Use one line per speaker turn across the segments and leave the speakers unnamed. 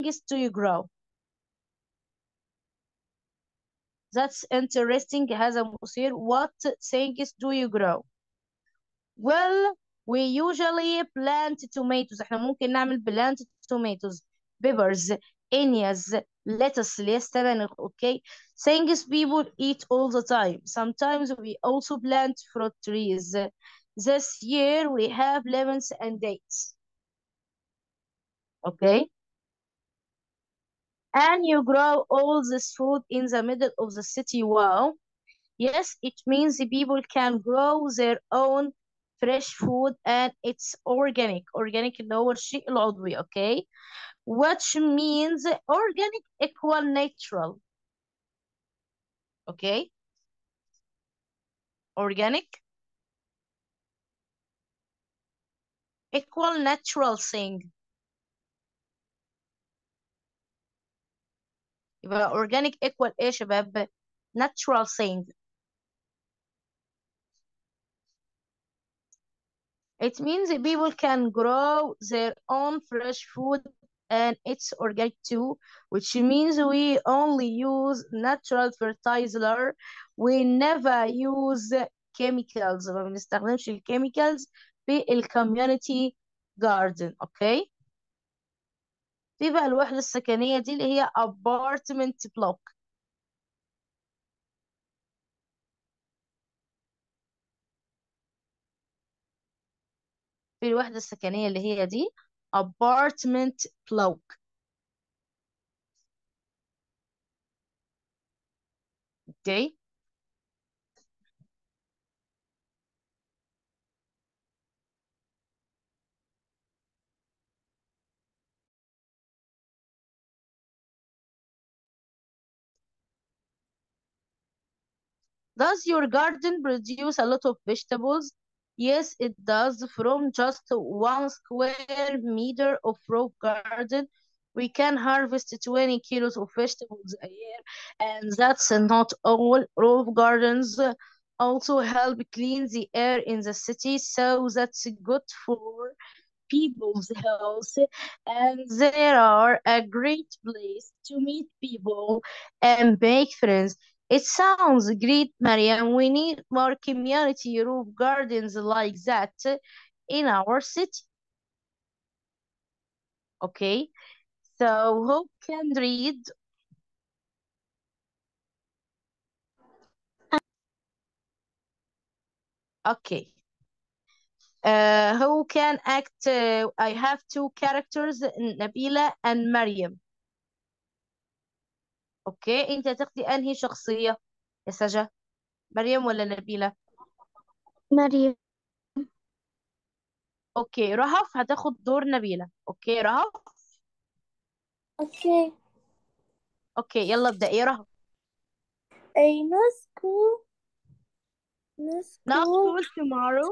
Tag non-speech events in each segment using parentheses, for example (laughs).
do you grow that's interesting هذا مثير what things do you grow well we usually plant tomatoes احنا ممكن نعمل plant tomatoes peppers onions lettuce اللي هي السبانخ okay things people eat all the time sometimes we also plant fruit trees this year we have lemons and dates okay and you grow all this food in the middle of the city wow yes it means the people can grow their own fresh food and it's organic organic اللي هو الشيء العضوي okay which means organic equal natural okay organic equal natural thing يبقى organic equal ايه يا شباب natural thing it means that people can grow their own fresh food and it's organic too which means we only use natural fertilizer we never use chemicals ما بنستخدمش الكيميكالز في الكوميونتي جاردن اوكي في بقى الوحدة السكنية دي اللي هي apartment block. في الوحدة السكنية اللي هي دي apartment block. أوكي. Does your garden produce a lot of vegetables? Yes, it does. From just one square meter of raw garden, we can harvest 20 kilos of vegetables a year. And that's not all. Raw gardens also help clean the air in the city, so that's good for people's health. And they are a great place to meet people and make friends. It sounds great, Mariam. We need more community roof gardens like that in our city. Okay, so who can read? Okay. Uh, who can act? Uh, I have two characters, Nabila and Mariam. أوكي. أنت هتاخدي أنهي شخصية يا سجا مريم ولا نبيلة؟
مريم.
أوكي. رهف هتاخد دور نبيلة. أوكي. رهف؟
Okay.
أوكي. يلا ابدأي يا رهف؟
School. No
now
school.
school tomorrow.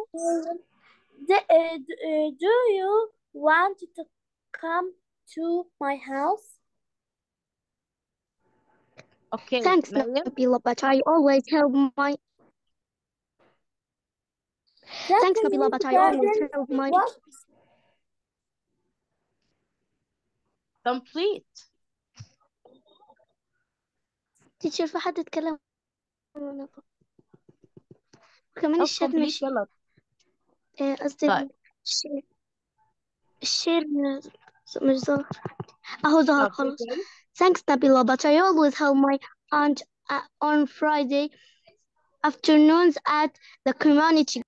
Do, uh, uh, do you want to come to my house?
أوكي
Thanks, Nabila, but I always help my Thanks, Nabila, but I always help my
What?
complete
teacher في حد اتكلم كمان الشات
يلا
آه، قصدي
طيب
الشير مش ظاهر اهو ظهر
إيه
خلاص Thanks, Nabila, but I always help my aunt uh, on Friday afternoons at the community.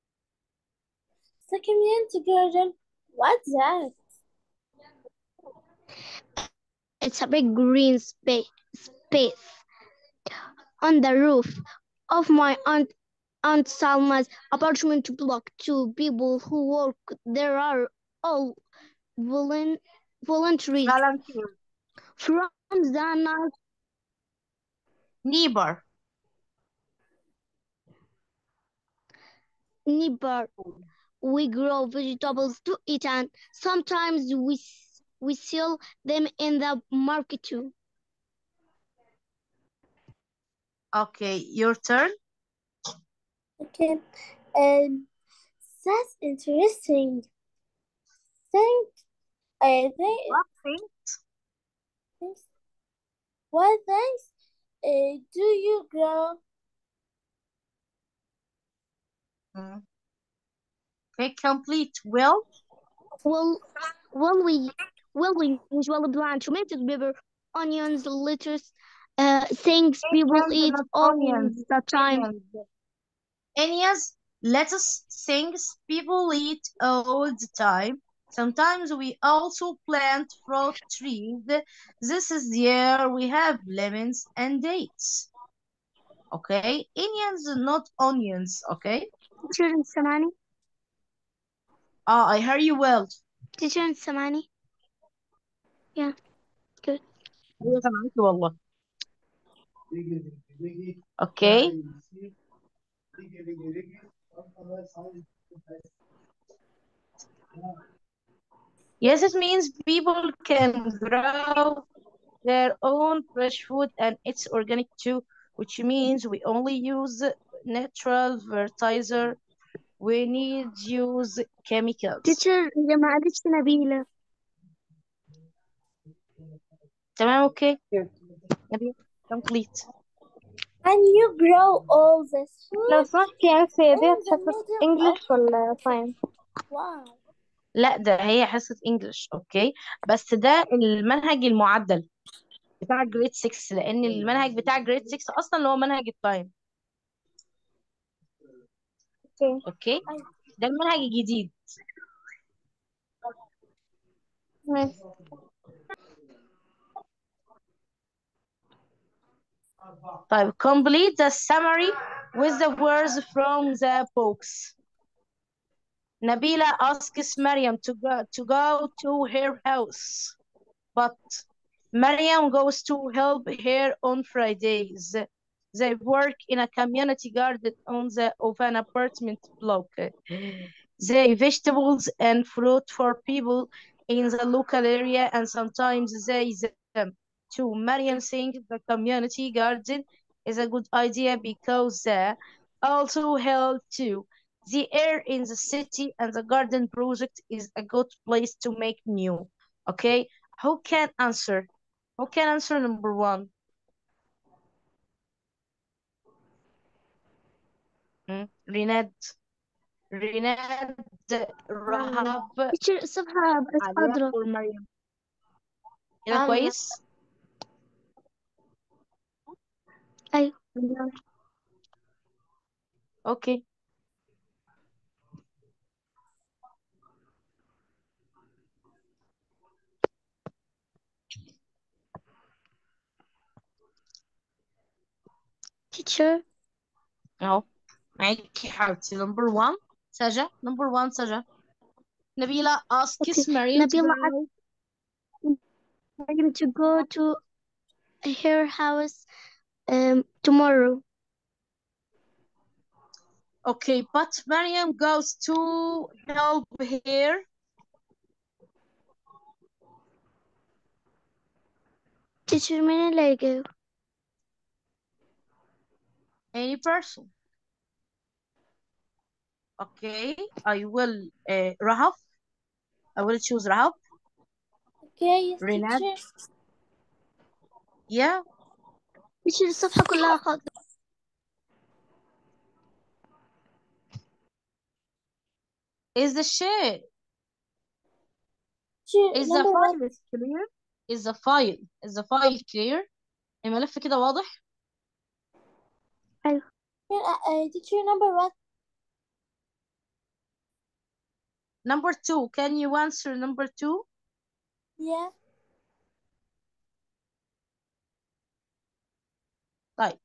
The community garden. What's that?
It's a big green space space on the roof of my aunt Aunt Salma's apartment block. Two people who work there are all volun volunteers
volunteer
from the night
neighbor
neighbor. We grow vegetables to eat, and sometimes we we sell them in the market too.
okay your turn
Okay. Um, that's interesting. Think, I think
what thing
Thanks. What things uh, do you grow?
Mm. Okay, complete. Well,
Well, well, we well we usually plant tomatoes, pepper, onions, lettuce, uh, things people
onions,
eat all
onions.
the time.
Onions. Onions, lettuce, things people eat all the time. Sometimes we also plant fruit trees. This is the year we have lemons and dates. Okay, onions, not onions, okay?
Teacher Samani.
Ah, I hear you well.
Teacher Samani. Yeah, good.
Okay. Yes, it means people can grow their own fresh food and it's organic too, which means we only use natural fertilizer. We need use chemicals.
teacher هي ما قالتش نبيلة
تمام اوكي نبيل complete
Can you grow all this
لو
food
سمحت يا مس هي
in
ديت
the
حصة
middle of
انجلش ولا ساينس
wow?
لا ده هي حصة انجلش أوكي؟ بس ده المنهج المعدل بتاع جريد 6 لأن المنهج بتاع جريد 6 أصلا اللي هو منهج التايم
أوكي.
أوكي؟ ده المنهج الجديد.
ماشي.
طيب complete the summary with the words from the books. Nabila asks Mariam to go to go to her house but Mariam goes to help her on Fridays they work in a community garden on the of an apartment block they vegetables and fruit for people in the local area and sometimes they them too. Mariam thinks the community garden is a good idea because they also help too. The air in the city and the garden project is a good place to make new. Okay, who can answer? Who can answer number one? Hmm? Rinad. Rinad, Rahaf.
Teacher
سبحان أتفضل. كده كويس؟
ايوه
Okay.
teacher
اهو معاكي حبيبتي number one سجا number one سجا نبيلة asks
Okay.
Mariam to
نبيلة
go
Mariam to go to her house um, tomorrow
Okay, but Mariam goes to help her.
teacher مين اللي هيجاوب
Any person. Okay, I will uh, Rahaf. I will choose Rahaf.
Okay, yes,
Renat.
teacher.
Yeah.
teacher الصفحة كلها خضراء
Is the share?
Teacher,
Is the
number one.
file is clear? Is the file? Is the file clear? الملف كده واضح؟
I, uh, uh did you number what?
Number two. Can you answer number two?
Yeah.
Right.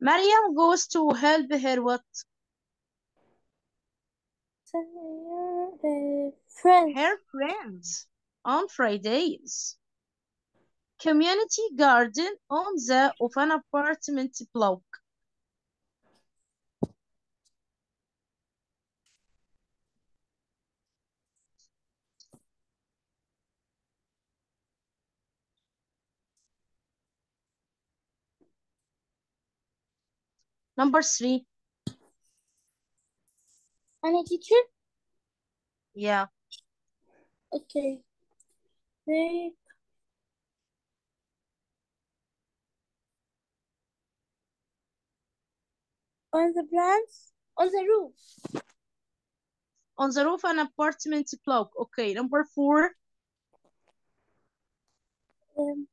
Mariam goes to help her what?
Friends.
Her friends on Fridays. Community garden on the of an apartment block. Number three.
Any teacher?
Yeah.
Okay. Hey. on the plants, on the roof.
On the roof, an apartment clock. Okay, number four.
Um,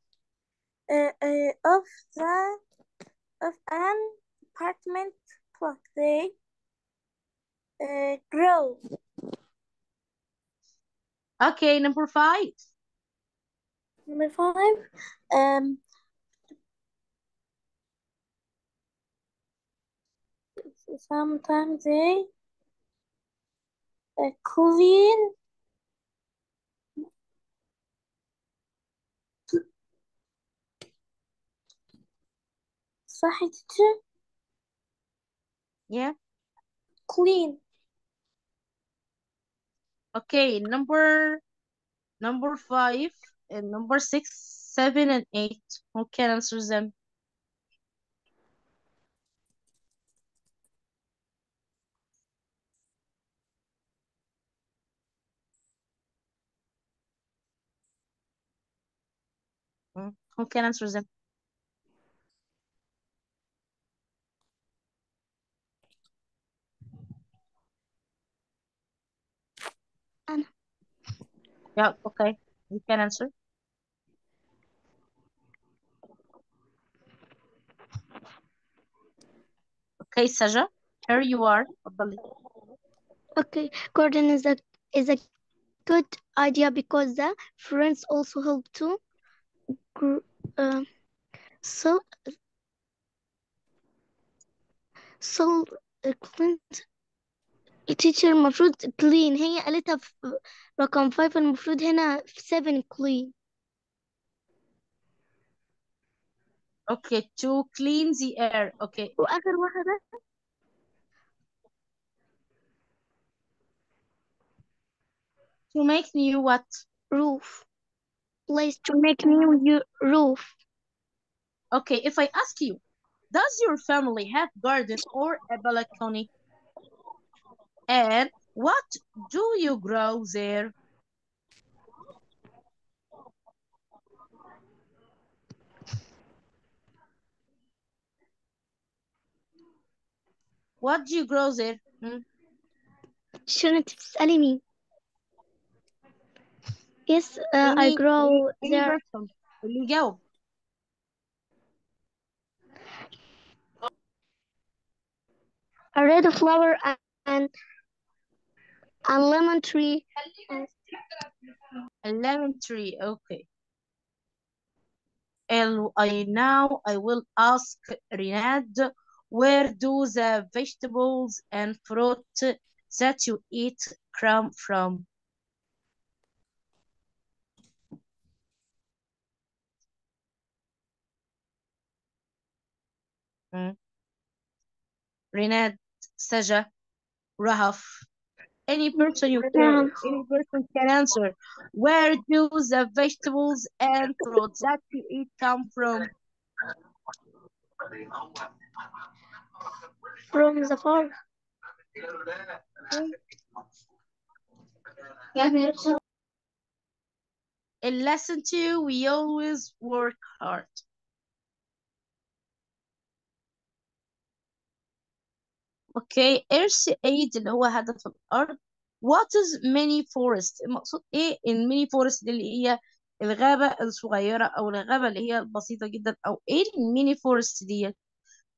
uh, uh, of the of an apartment block. They uh, grow.
Okay, number five.
Number five. Um. Sometimes they uh, clean صح يا تيتشر
yeah.
clean
Okay, number number five and number six, seven, and eight. Who can answer them? Hmm, Who can answer them? Yeah, okay. You can answer. Okay, Saja, here you are.
Okay, garden is a is a good idea because the friends also help to uh, so so uh, teacher المفروض clean هي قالتها في رقم 5 المفروض هنا في 7 clean
Okay, to clean the air. Okay,
وآخر واحدة
to make new what?
roof place to make new u- roof
Okay, if I ask you, does your family have garden or a balcony? And what do you grow there? What do you grow there? Hmm?
شنو انت بتسألي مين yes uh, I
Any,
grow
any
there
person اللي يجاوب
a red flower and and, lemon tree
a lemon tree. Okay. And I now I will ask Rinad, where do the vegetables and fruit that you eat come from? Hmm. Rinad, Saja, Rahaf, any person you can, any person can answer. Where do the vegetables and fruits that you eat come from?
from the farm
In lesson two, we always work hard. أوكي. ارث ايد اللي هو هدف الأرض؟ Is mini forest المقصود إيه الميني فورست اللي هي الغابة الصغيرة أو الغابة اللي هي البسيطة جدا؟ أو إيه الميني فورست ديت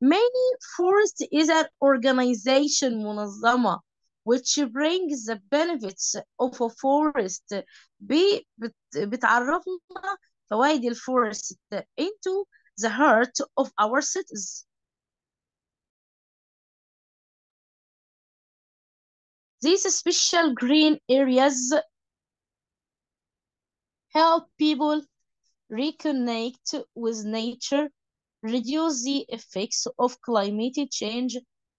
mini forest is an organization منظمة which brings the benefits of a forest. بي- بت بتعرفنا فوائد الفورست into the heart of our cities. These special green areas help people reconnect with nature, reduce the effects of climate change,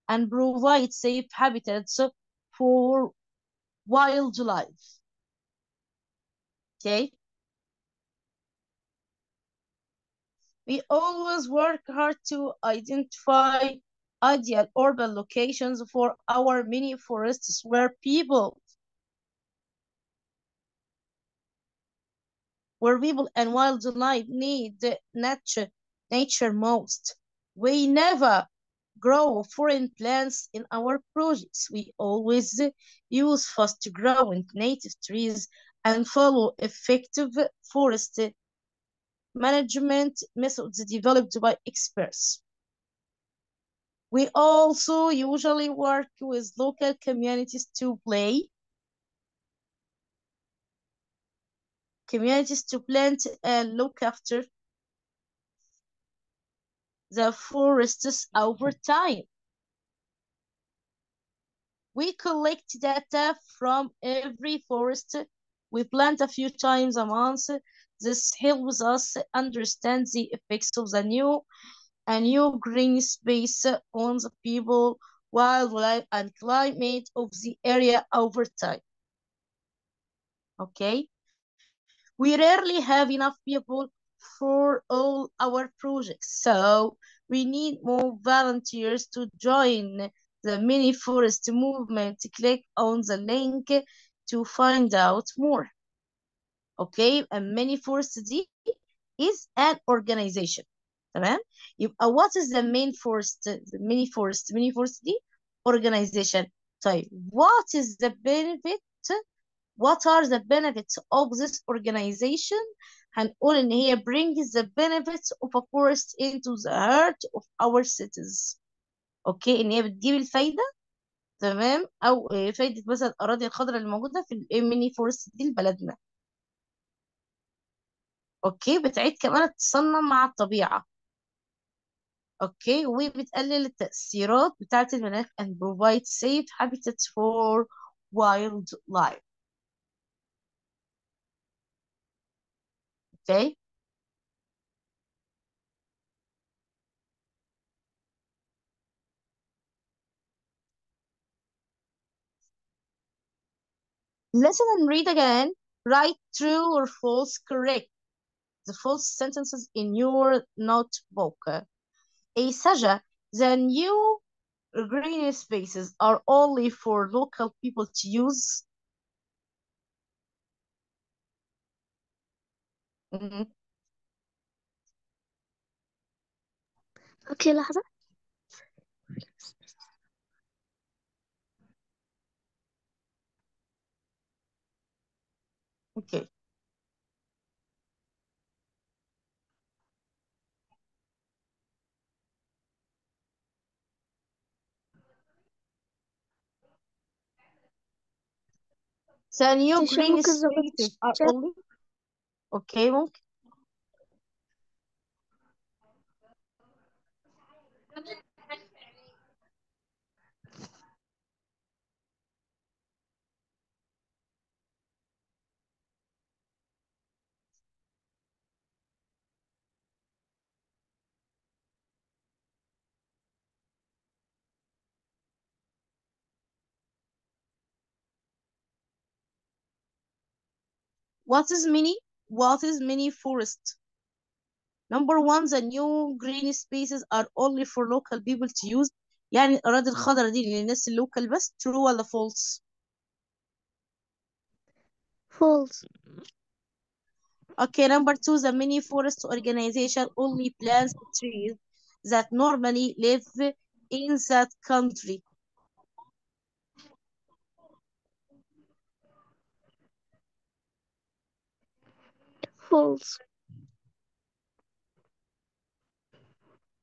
and provide safe habitats for wildlife. Okay? We always work hard to identify ideal urban locations for our mini forests where people where people and wildlife need nature nature most. We never grow foreign plants in our projects. We always use fast-growing native trees and follow effective forest management methods developed by experts. We also usually work with local communities to play, communities to plant and look after the forests over time. We collect data from every forest we plant a few times a month. This helps us understand the effects of the new a new green space on the people, wildlife, and climate of the area over time. Okay? We rarely have enough people for all our projects, so we need more volunteers to join the mini forest movement. Click on the link to find out more. Okay, a mini forest دي is an organization. تمام؟ يبقى what is the main forest the mini forest mini forest دي organization. طيب what is the benefit what are the benefits of this organization هنقول ان هي brings the benefits of a forest into the heart of our cities أوكي ان هي بتجيب الفايده تمام أو آه، فايده مثلا الاراضي الخضراء اللي موجوده في الميني فورست دي لبلدنا أوكي بتعيد كمان اتصالنا مع الطبيعه اوكي وبتقلل التاثيرات بتاعه المناخ and provide safe habitats for wildlife اوكي Listen and read again. Write true or false, correct the false sentences in your notebook. A Saja, the new green spaces are only for local people to use. Mhm.
اوكي لحظة
Okay. The new
Te
green spaces are. Ok. What is mini? What is mini forest? Number one, the new green spaces are only for local people to use. يعني الأراضي الخضراء دي للناس اللوكال بس true ولا false؟
false
Okay, number two, the mini forest organization only plants trees that normally live in that country.
False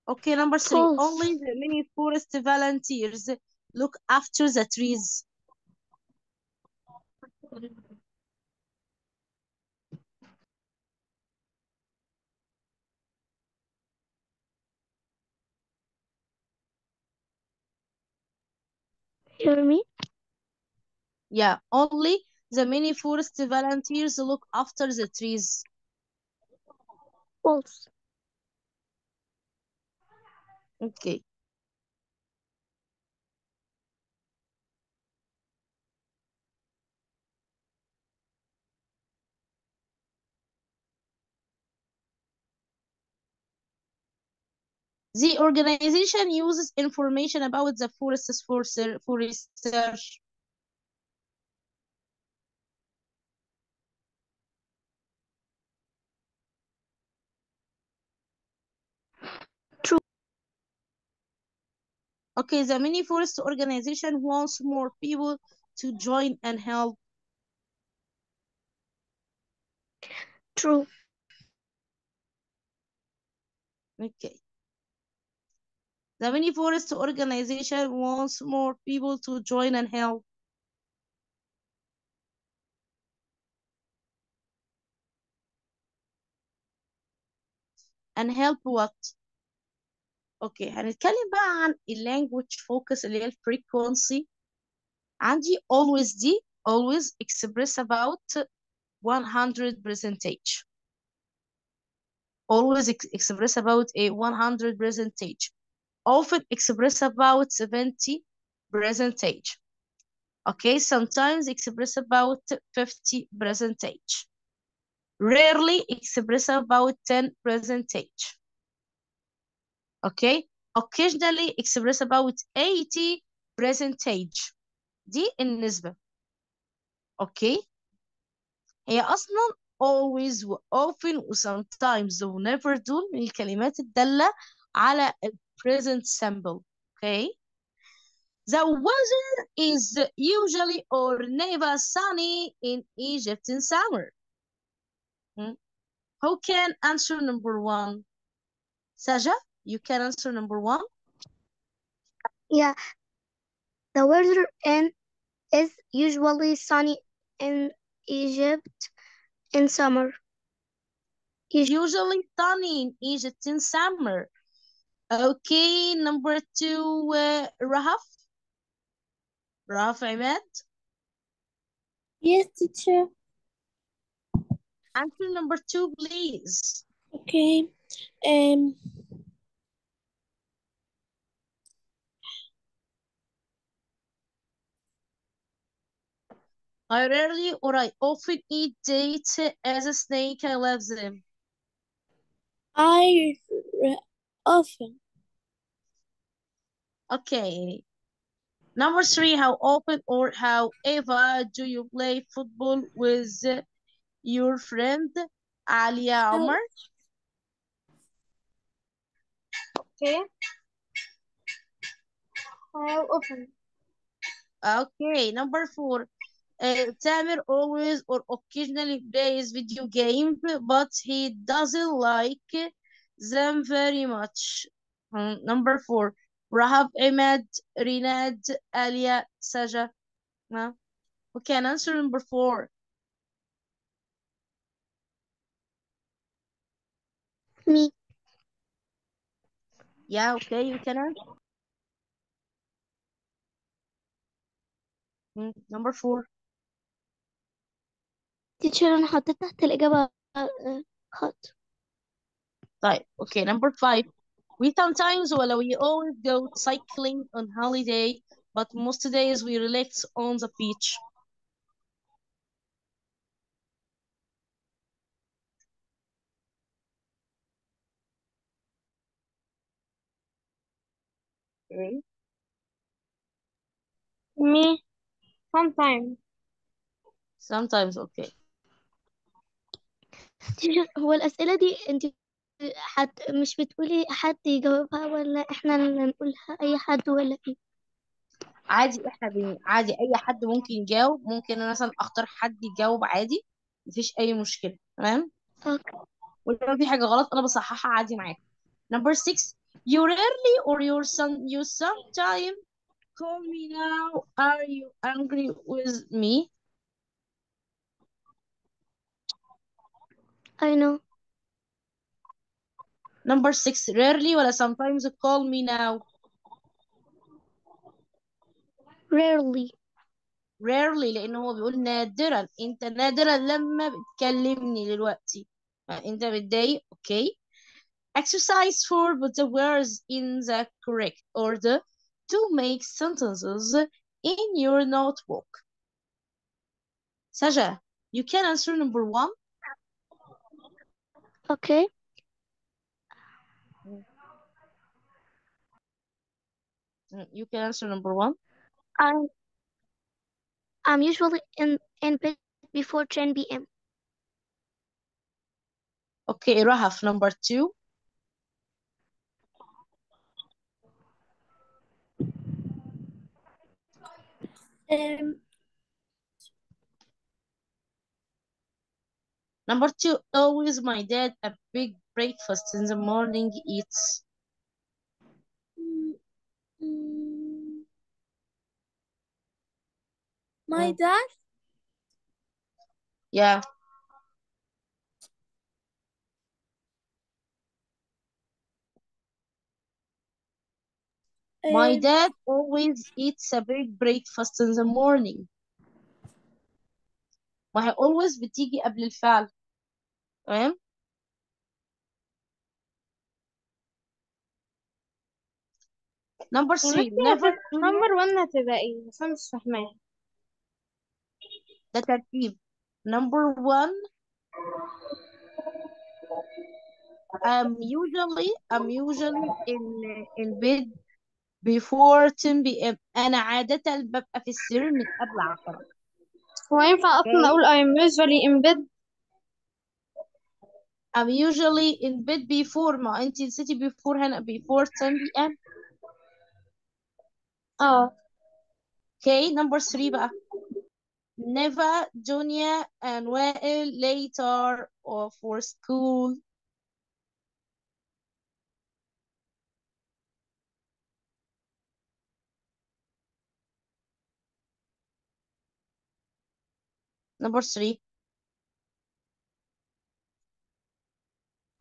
Okay, number three,
false
only the mini forest volunteers look after the trees.
hear me
Yeah, only the mini forest volunteers look after the trees.
False
Okay. The organization uses information about the forests for, for research. Okay, the Mini Forest organization wants more people to join and help.
True.
Okay. The Mini Forest organization wants more people to join and help. and help what اوكي هنتكلم بقى عن اللانجوج فوكس اللي هي الفريكونسي عندي always دي always express about 100 percentage always ex- express about a 100 percentage often express about 70 percentage okay sometimes express about 50 percentage rarely express about 10 percentage okay occasionally express about 80 percentage دي النسبة اوكي هي اصلا always و often و sometimes و never دول من الكلمات الدالة على ال present simple okay the weather is usually or never sunny in Egypt in summer Hmm? who can answer number one Saja You can answer number one
Yeah. The weather in is usually sunny in Egypt in summer. Usu-
usually sunny in Egypt in summer okay number two uh, Rahaf Rahaf Ahmed
Yes, teacher.
answer number two please
Okay. Um,
I rarely or I often eat dates as a snake. I love them.
I often.
Okay. Number three, how often or however do you play football with your friend Alia Omar?
Okay. How often?
Okay. Number four, uh, Tamir always or occasionally plays video games, but he doesn't like them very much. Hmm, number four, Rahaf Ahmed, Rinad, Alia, Saja. Huh? Okay, can answer number four?
Me.
Yeah, okay, you can answer. Hmm, Number four.
Teacher أنا حطيت تحت الإجابة آه، خط.
طيب, okay, number five. We sometimes, well, we always go cycling on holiday, but most days we relax on the beach. Okay.
Me. Sometimes.
Sometimes, okay. (laughs)
هو الأسئلة دي أنت حد مش بتقولي حد يجاوبها ولا إحنا اللي نقولها؟ أي حد ولا إيه؟
عادي إحنا بن... عادي أي حد ممكن يجاوب ممكن أنا مثلا أختار حد يجاوب عادي مفيش أي مشكلة تمام؟
أوكي.
ولو في حاجة غلط أنا بصححها عادي معاك number six you rarely or you some you sometime call me now. Are you angry with me?
I know.
number six rarely ولا sometimes call me now
Rarely.
rarely لأنه هو بيقول نادرا انت نادرا لما بتكلمني دلوقتي انت متضايق اوكي exercise for put the words in the correct order to make sentences in your notebook Saja you can answer number one
Okay.
Mm, you can answer number one.
I'm, I'm usually in, in bed before 10 p.m.
Okay, Rahaf, number two.
Um,
Number two, always my dad a big breakfast in the morning eats.
mm, mm, my
Mm.
dad
Yeah, my
um,
dad always eats a big breakfast in the morning. ما هي always بتيجي قبل الفعل تمام؟ Three,
بنتي
never
هت-
do
نمبر 1 هتبقى إيه؟ بس أنا مش فاهماها.
ده ترتيب. Number one I'm usually I'm usually in in bed before 10 p.m. أنا عادة ببقى في السرير من قبل 10
هو ينفع أقول I am usually in bed
I'm usually in bed before ما أنت نسيتي before هنا before 10 p.m.
اه
okay number three بقى never Dunya and Wael later or for school number three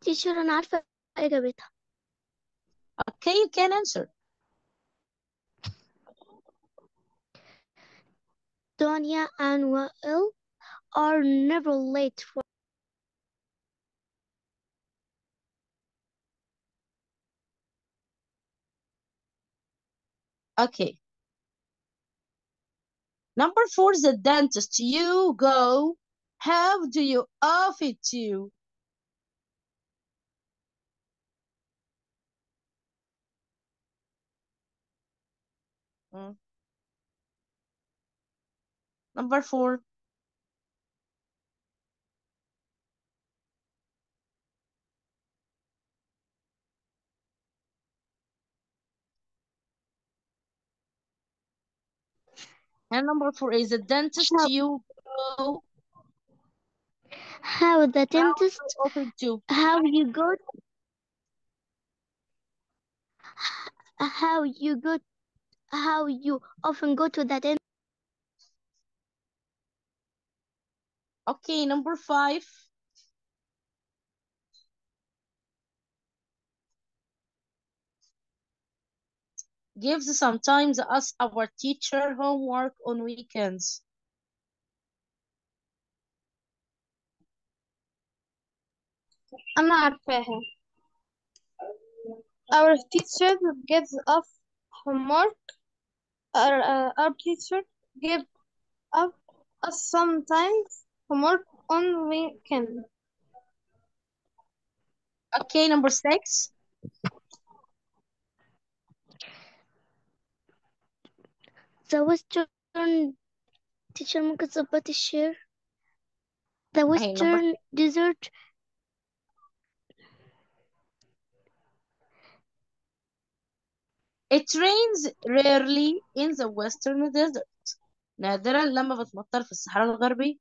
تيشر أنا عارفة إجابتها
okay you can answer
Donia and Wael are never late for
okay number four the dentist you go how do you off it to Mm. Number four. And number four is the dentist
how,
you go.
how the
How
dentist
you to.
how you go (laughs) how you go how you often go to the dentist
Okay, number five. Gives sometimes us our teacher homework on weekends.
انا عارفاها our teacher gives us homework our, uh, our teacher give up us sometimes homework on weekend
Okay, number six.
the western teacher ممكن تظبط الشير the
Okay, number
western desert
It rains rarely in the western desert. نادرا لما بتمطر في الصحراء الغربي.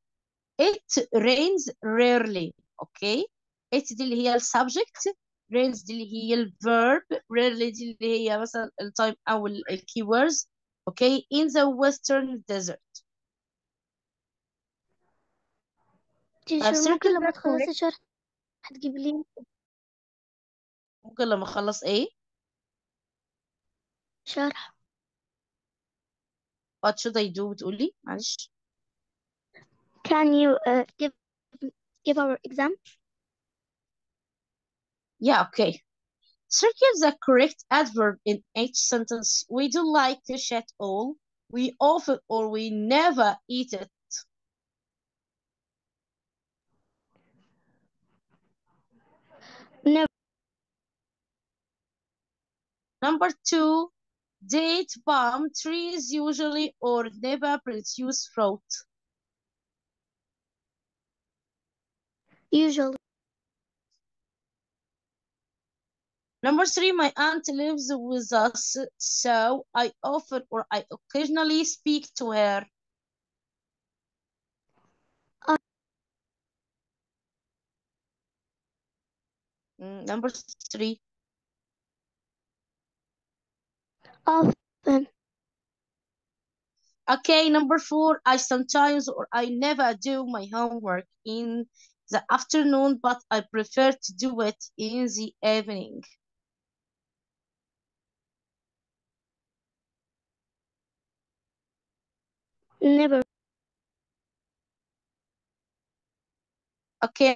It rains rarely. Okay. It دي اللي هي السبجكت. Rains دي اللي هي الفيرب. Rarely دي اللي هي مثلا التايم أو الكي words. Okay. In the western desert.
ممكن لما تخلصي شرح هتجيب لي
ممكن لما أخلص إيه؟
شرح
What should I do بتقولي؟ معلش.
can you uh, give give our exam
Yeah, okay. Circle the correct adverb in each sentence. We do like fish at all. We often or we never eat it.
never
Number two, date palm trees usually or never produce fruit.
usually
Number three, my aunt lives with us, so I often or I occasionally speak to her. Mm, Number three,
Often.
okay. Number four, I sometimes or I never do my homework in the afternoon, but I prefer to do it in the evening.
Never.
Okay,